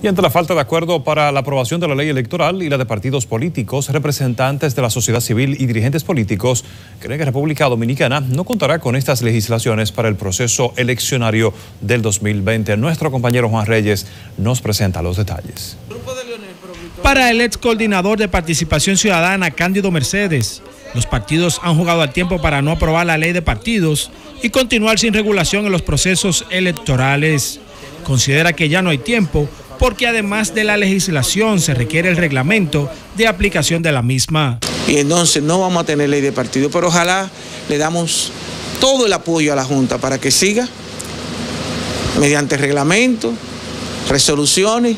Y ante la falta de acuerdo para la aprobación de la ley electoral y la de partidos políticos, representantes de la sociedad civil y dirigentes políticos creen que República Dominicana no contará con estas legislaciones para el proceso eleccionario del 2020. Nuestro compañero Juan Reyes nos presenta los detalles. Para el ex coordinador de participación ciudadana, Cándido Mercedes, los partidos han jugado al tiempo para no aprobar la ley de partidos y continuar sin regulación en los procesos electorales. Considera que ya no hay tiempo porque además de la legislación se requiere el reglamento de aplicación de la misma. Y entonces no vamos a tener ley de partido, pero ojalá le damos todo el apoyo a la Junta para que siga mediante reglamento, resoluciones,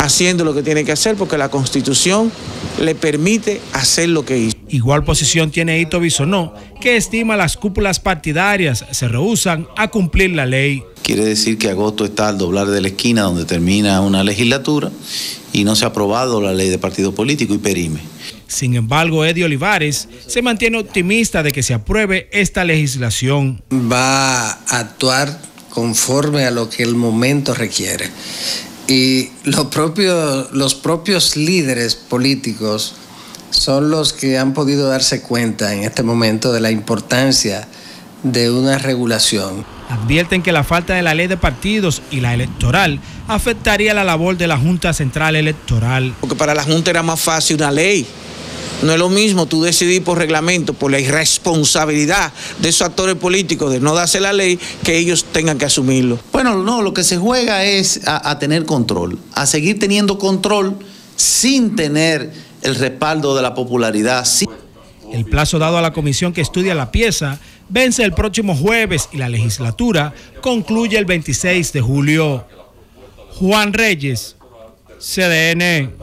haciendo lo que tiene que hacer, porque la Constitución le permite hacer lo que hizo. Igual posición tiene Ito Bisonó, que estima las cúpulas partidarias se rehusan a cumplir la ley. Quiere decir que agosto está al doblar de la esquina donde termina una legislatura y no se ha aprobado la ley de partido político y perime. Sin embargo, Eddie Olivares se mantiene optimista de que se apruebe esta legislación. Va a actuar conforme a lo que el momento requiere. Y los propios, los propios líderes políticos son los que han podido darse cuenta en este momento de la importancia de una regulación. Advierten que la falta de la ley de partidos y la electoral afectaría la labor de la Junta Central Electoral. Porque para la Junta era más fácil una ley. No es lo mismo tú decidir por reglamento, por la irresponsabilidad de esos actores políticos de no darse la ley, que ellos tengan que asumirlo. Bueno, no, lo que se juega es a, a tener control, a seguir teniendo control sin tener el respaldo de la popularidad. Sin... El plazo dado a la comisión que estudia la pieza vence el próximo jueves y la legislatura concluye el 26 de julio. Juan Reyes, CDN.